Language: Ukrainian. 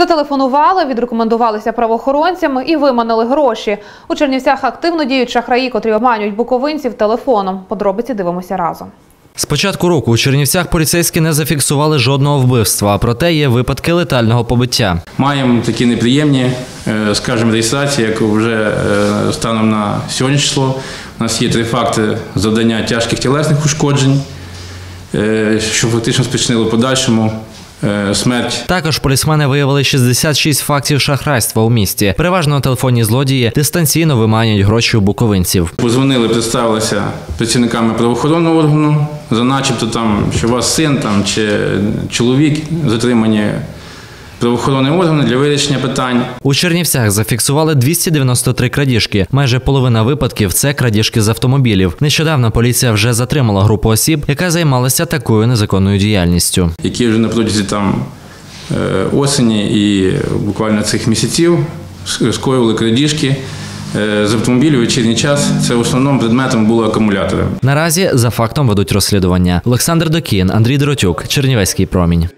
Зателефонували, відрекомендувалися правоохоронцями і виманили гроші. У Чернівцях активно діють шахраї, котрі обманюють буковинців телефоном. Подробиці дивимося разом. З початку року у Чернівцях поліцейські не зафіксували жодного вбивства, проте є випадки летального побиття. Маємо такі неприємні, е, скажімо, реєстрації, як вже е, станом на сьогодні число. У нас є три факти завдання тяжких тілесних ушкоджень, е, що фактично спричинило в подальшому смерть Також полісмени виявили 66 фактів шахрайства у місті. Переважно телефонні злодії дистанційно виманюють гроші у буковинців. Позвонили, представилися працівниками правоохоронного органу, за начебто там, що у вас син там, чи чоловік затримані правоохоронним органом для вирішення питань. У Чернівцях зафіксували 293 крадіжки. Майже половина випадків це крадіжки з автомобілів. Нещодавно поліція вже затримала групу осіб, яка займалася такою незаконною діяльністю. які вже на протязі там е, осені і буквально цих місяців скоювали крадіжки е, з автомобілів вечірній час. Це в основному предметом були акумулятори. Наразі за фактом ведуть розслідування. Олександр Докін, Андрій Дротюк, Чернівецький промінь.